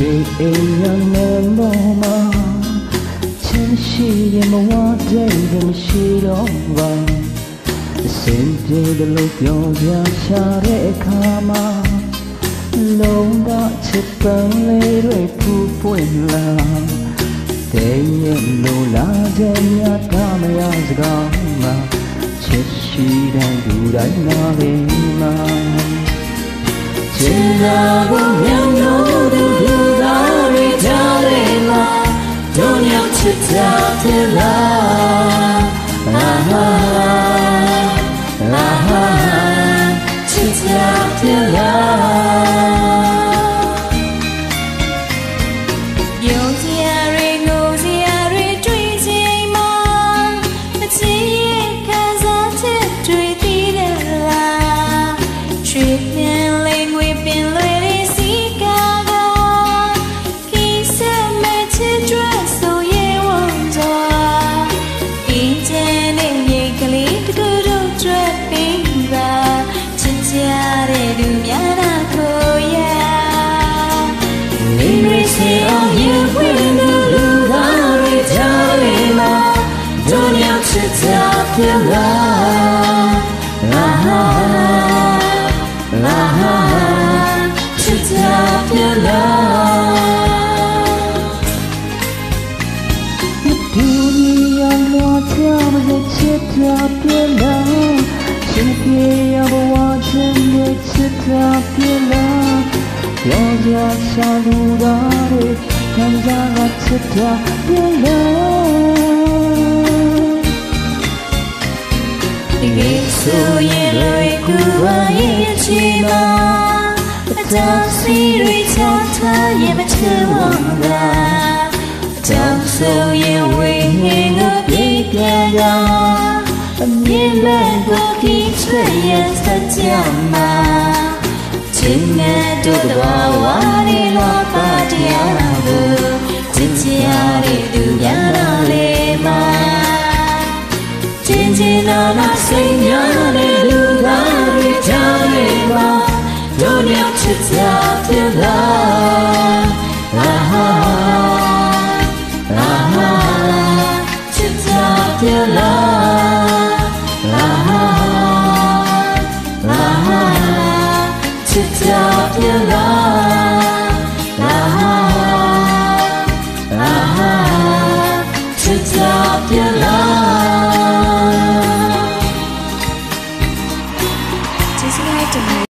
အိမ်ရနဲ့မောမချင်ရှိရင်မဝတဲ့မရှိတော့ပါအစင်ပြေတယ်လို့ပြောပြချတဲ့အခါမှာလုံးကချစ်ပန်းလေးတွေပူပွင့်လာတဲ့ရဲ့လိုလာတဲ့မြတ်ကမရစကားမှာချစ်ရှိတဲ့လူတိုင်းနာလေးမှာချင်လာကို to love. nhớ love Dunia macam cerita bila Cerita yang berwajan cerita bila 여자 selalu dari 남자가 cerita bila 입술에 너의 구원이지만 သားတွေခံစားကချစ်တာပြန်လာဒီနေ့ဆိုရင်လွယ်ကူပါရဲ့ချီမှာအတောင်စီရိချာထားရဲ့မချဝမ်းသာအတောင်ဆိုရင်ဝိငင်ကိုပြေပြရာအမြင်မဲ့ကို to tell